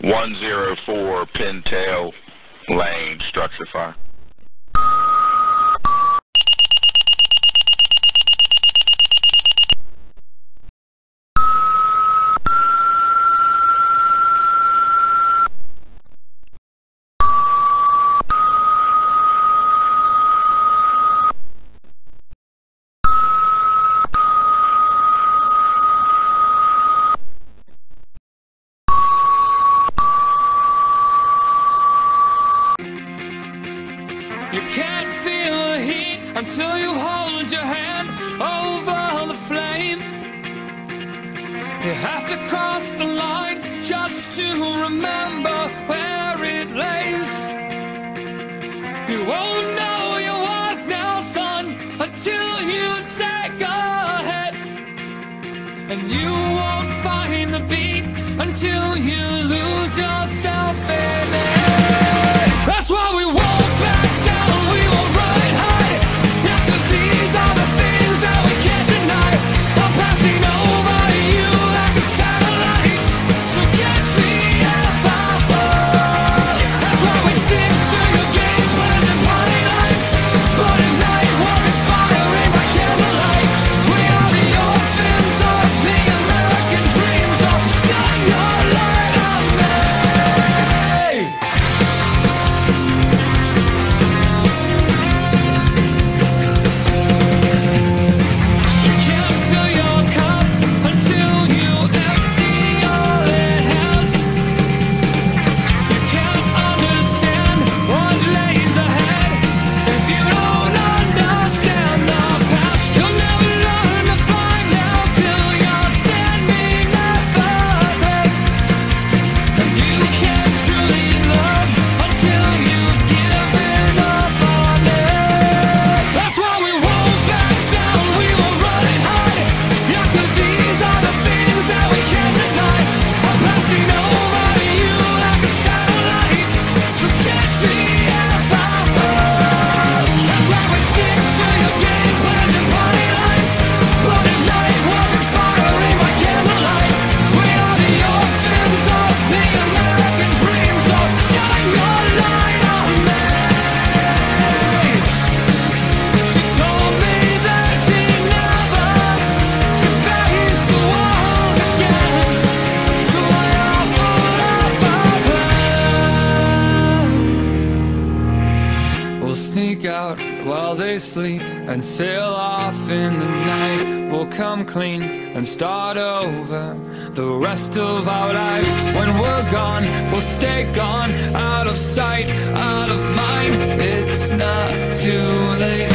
104 Pintail Lane, structure fire. You have to cross the line just to remember where it lays. You won't know your worth now, son, until you take a hit. And you won't find the beat until you lose yourself in it. We'll sneak out while they sleep and sail off in the night. We'll come clean and start over the rest of our lives. When we're gone, we'll stay gone, out of sight, out of mind. It's not too late.